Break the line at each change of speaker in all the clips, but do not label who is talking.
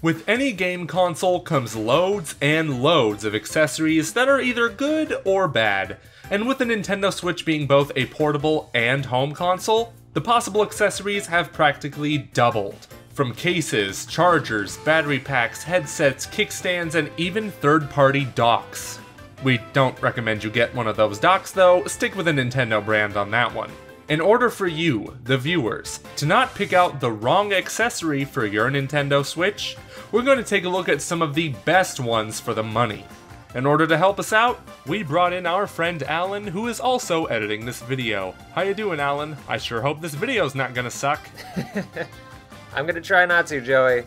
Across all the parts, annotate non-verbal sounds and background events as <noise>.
With any game console comes loads and loads of accessories that are either good or bad, and with the Nintendo Switch being both a portable and home console, the possible accessories have practically doubled. From cases, chargers, battery packs, headsets, kickstands, and even third party docks. We don't recommend you get one of those docks though, stick with a Nintendo brand on that one. In order for you, the viewers, to not pick out the wrong accessory for your Nintendo Switch, we're going to take a look at some of the best ones for the money. In order to help us out, we brought in our friend Alan, who is also editing this video. How you doing, Alan? I sure hope this video's not gonna suck. <laughs>
I'm gonna try not to, Joey.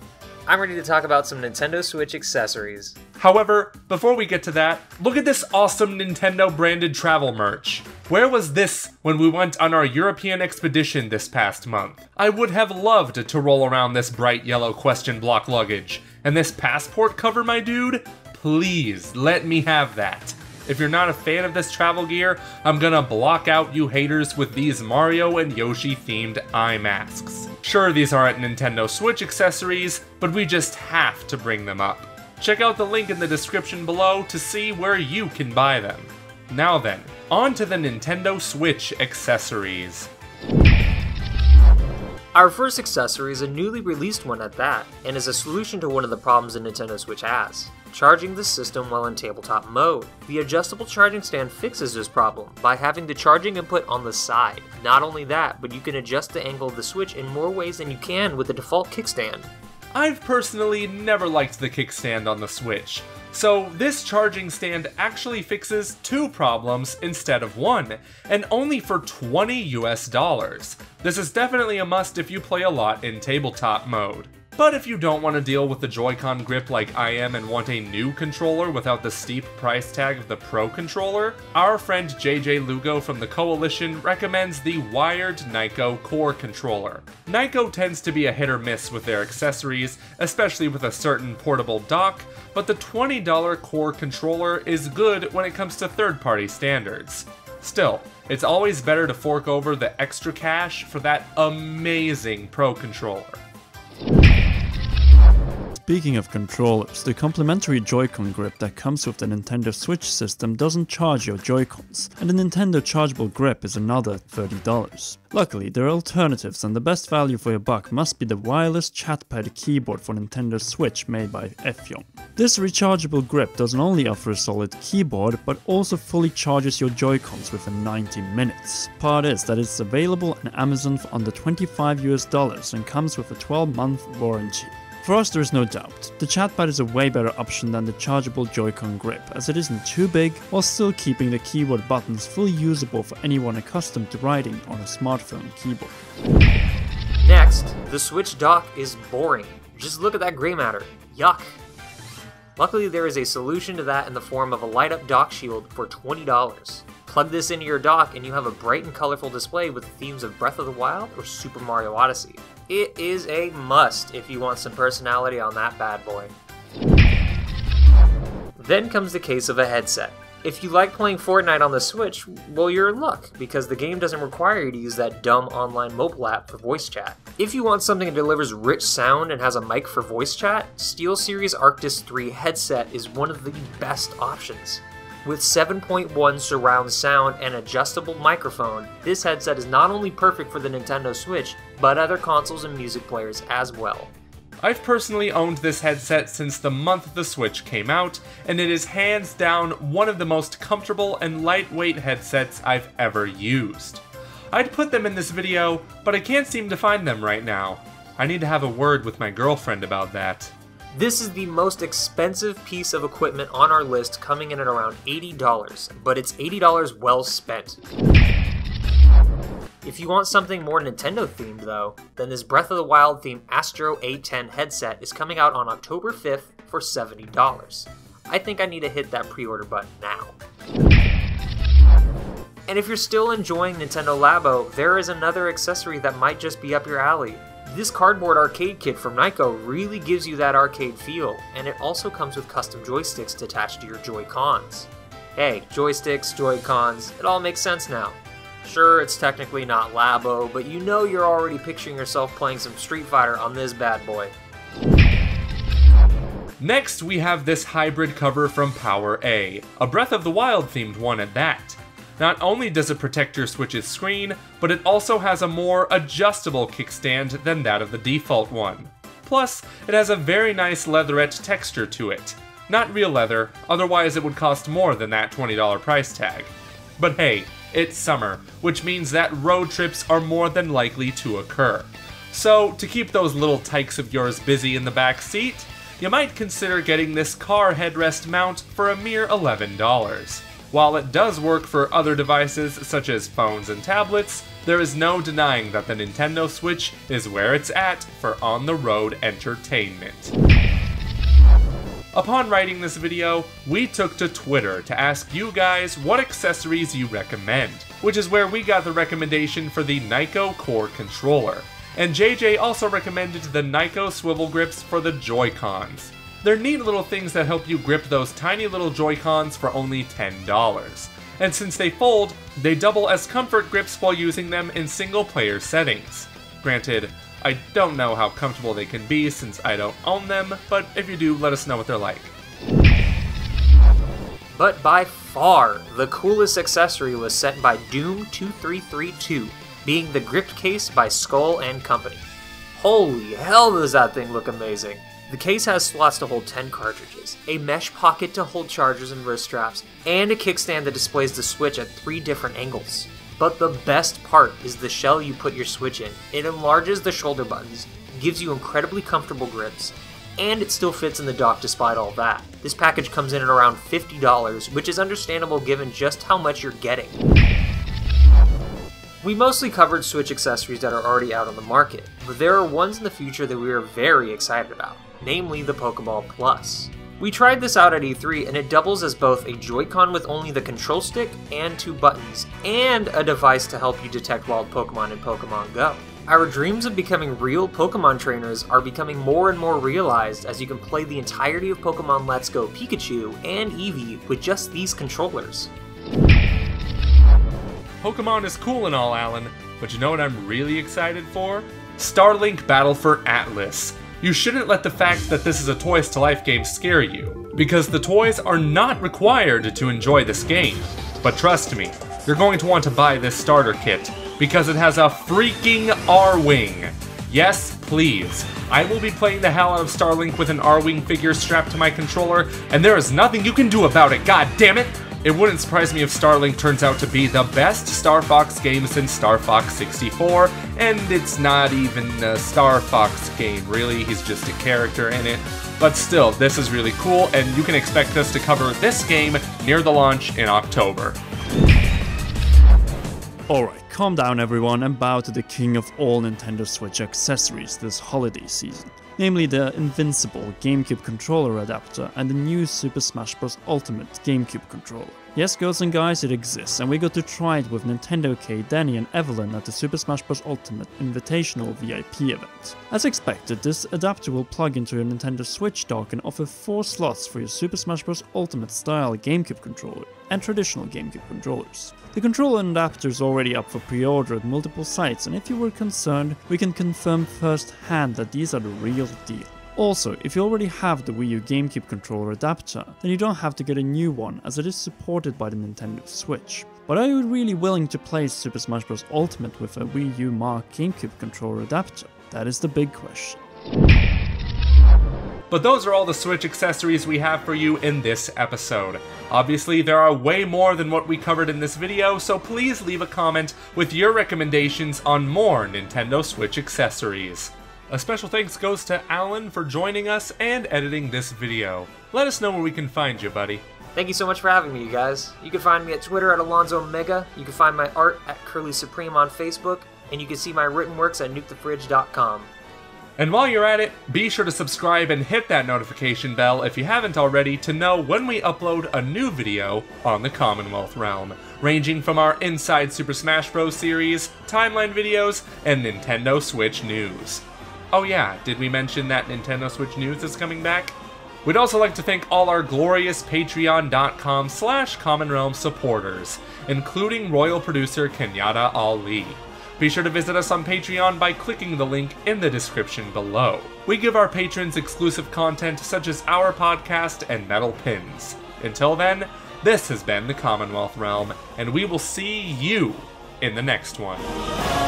I'm ready to talk about some Nintendo Switch accessories.
However, before we get to that, look at this awesome Nintendo branded travel merch. Where was this when we went on our European expedition this past month? I would have loved to roll around this bright yellow question block luggage. And this passport cover, my dude? Please, let me have that. If you're not a fan of this travel gear, I'm gonna block out you haters with these Mario and Yoshi themed eye masks. Sure, these aren't Nintendo Switch accessories, but we just have to bring them up. Check out the link in the description below to see where you can buy them. Now then, on to the Nintendo Switch accessories.
Our first accessory is a newly released one at that, and is a solution to one of the problems the Nintendo Switch has charging the system while in tabletop mode. The adjustable charging stand fixes this problem by having the charging input on the side. Not only that, but you can adjust the angle of the Switch in more ways than you can with the default kickstand.
I've personally never liked the kickstand on the Switch, so this charging stand actually fixes two problems instead of one, and only for 20 US dollars. This is definitely a must if you play a lot in tabletop mode. But if you don't want to deal with the Joy-Con grip like I am and want a new controller without the steep price tag of the Pro controller, our friend JJ Lugo from the Coalition recommends the wired Nyko Core controller. Nyko tends to be a hit or miss with their accessories, especially with a certain portable dock, but the $20 Core controller is good when it comes to third-party standards. Still, it's always better to fork over the extra cash for that amazing Pro controller.
Speaking of controllers, the complementary Joy-Con grip that comes with the Nintendo Switch system doesn't charge your Joy-Cons, and the Nintendo chargeable grip is another $30. Luckily, there are alternatives and the best value for your buck must be the wireless chatpad keyboard for Nintendo Switch made by Effiong. This rechargeable grip doesn't only offer a solid keyboard, but also fully charges your Joy-Cons within 90 minutes. Part is that it's available on Amazon for under 25 US dollars and comes with a 12 month warranty. For us there is no doubt, the chatpad is a way better option than the chargeable Joy-Con grip as it isn't too big while still keeping the keyboard buttons fully usable for anyone accustomed to writing on a smartphone keyboard.
Next, the Switch dock is boring. Just look at that gray matter. Yuck. Luckily there is a solution to that in the form of a light up dock shield for $20. Plug this into your dock and you have a bright and colorful display with the themes of Breath of the Wild or Super Mario Odyssey. It is a must if you want some personality on that bad boy. Then comes the case of a headset. If you like playing Fortnite on the Switch, well, you're in luck, because the game doesn't require you to use that dumb online mobile app for voice chat. If you want something that delivers rich sound and has a mic for voice chat, SteelSeries Arctis 3 headset is one of the best options. With 7.1 surround sound and adjustable microphone, this headset is not only perfect for the Nintendo Switch, but other consoles and music players as well.
I've personally owned this headset since the month the Switch came out, and it is hands down one of the most comfortable and lightweight headsets I've ever used. I'd put them in this video, but I can't seem to find them right now. I need to have a word with my girlfriend about that.
This is the most expensive piece of equipment on our list, coming in at around $80, but it's $80 well spent. If you want something more Nintendo themed though, then this Breath of the Wild themed Astro A10 headset is coming out on October 5th for $70. I think I need to hit that pre-order button now. And if you're still enjoying Nintendo Labo, there is another accessory that might just be up your alley. This cardboard arcade kit from Nyko really gives you that arcade feel, and it also comes with custom joysticks to attach to your Joy-Cons. Hey, joysticks, Joy-Cons, it all makes sense now. Sure, it's technically not Labo, but you know you're already picturing yourself playing some Street Fighter on this bad boy.
Next, we have this hybrid cover from PowerA, a Breath of the Wild themed one at that. Not only does it protect your Switch's screen, but it also has a more adjustable kickstand than that of the default one. Plus, it has a very nice leatherette texture to it. Not real leather, otherwise it would cost more than that $20 price tag. But hey, it's summer, which means that road trips are more than likely to occur. So, to keep those little tykes of yours busy in the back seat, you might consider getting this car headrest mount for a mere $11. While it does work for other devices such as phones and tablets, there is no denying that the Nintendo Switch is where it's at for on the road entertainment. Upon writing this video, we took to Twitter to ask you guys what accessories you recommend, which is where we got the recommendation for the Nyko Core controller. And JJ also recommended the Nyko swivel grips for the Joy-Cons. They're neat little things that help you grip those tiny little Joy-Cons for only $10. And since they fold, they double as comfort grips while using them in single player settings. Granted, I don't know how comfortable they can be since I don't own them, but if you do, let us know what they're like.
But by far, the coolest accessory was sent by Doom2332, being the GripCase by Skull and Company. Holy hell does that thing look amazing! The case has slots to hold 10 cartridges, a mesh pocket to hold chargers and wrist straps, and a kickstand that displays the Switch at three different angles. But the best part is the shell you put your Switch in. It enlarges the shoulder buttons, gives you incredibly comfortable grips, and it still fits in the dock despite all that. This package comes in at around $50, which is understandable given just how much you're getting. We mostly covered Switch accessories that are already out on the market, but there are ones in the future that we are very excited about namely the Pokeball Plus. We tried this out at E3 and it doubles as both a Joy-Con with only the control stick and two buttons, and a device to help you detect wild Pokemon in Pokemon Go. Our dreams of becoming real Pokemon trainers are becoming more and more realized as you can play the entirety of Pokemon Let's Go Pikachu and Eevee with just these controllers.
Pokemon is cool and all, Alan, but you know what I'm really excited for? Starlink Battle for Atlas you shouldn't let the fact that this is a Toys to Life game scare you, because the toys are not required to enjoy this game. But trust me, you're going to want to buy this starter kit, because it has a freaking Arwing. Yes, please. I will be playing the hell out of Starlink with an Arwing figure strapped to my controller, and there is nothing you can do about it, god damn it! It wouldn't surprise me if Starlink turns out to be the best Star Fox game since Star Fox 64, and it's not even a Star Fox game, really, he's just a character in it. But still, this is really cool, and you can expect us to cover this game near the launch in October.
Alright, calm down everyone and bow to the king of all Nintendo Switch accessories this holiday season namely the Invincible GameCube controller adapter and the new Super Smash Bros. Ultimate GameCube controller. Yes, girls and guys, it exists, and we got to try it with Nintendo K, Danny, and Evelyn at the Super Smash Bros. Ultimate Invitational VIP event. As expected, this adapter will plug into your Nintendo Switch dock and offer 4 slots for your Super Smash Bros. Ultimate style GameCube controller and traditional GameCube controllers. The controller and adapter is already up for pre-order at multiple sites, and if you were concerned, we can confirm first-hand that these are the real deal. Also, if you already have the Wii U GameCube controller adapter, then you don't have to get a new one as it is supported by the Nintendo Switch. But are you really willing to play Super Smash Bros. Ultimate with a Wii U Mark GameCube controller adapter? That is the big question.
But those are all the Switch accessories we have for you in this episode. Obviously, there are way more than what we covered in this video, so please leave a comment with your recommendations on more Nintendo Switch accessories. A special thanks goes to Alan for joining us and editing this video. Let us know where we can find you, buddy.
Thank you so much for having me, you guys. You can find me at Twitter at Alonzo Mega. You can find my art at Curly Supreme on Facebook, and you can see my written works at nukethefridge.com.
And while you're at it, be sure to subscribe and hit that notification bell if you haven't already to know when we upload a new video on the Commonwealth Realm, ranging from our Inside Super Smash Bros. series, timeline videos, and Nintendo Switch news. Oh yeah, did we mention that Nintendo Switch News is coming back? We'd also like to thank all our glorious patreon.com slash commonrealm supporters, including royal producer Kenyatta Ali. Be sure to visit us on Patreon by clicking the link in the description below. We give our patrons exclusive content such as our podcast and metal pins. Until then, this has been the Commonwealth Realm, and we will see you in the next one.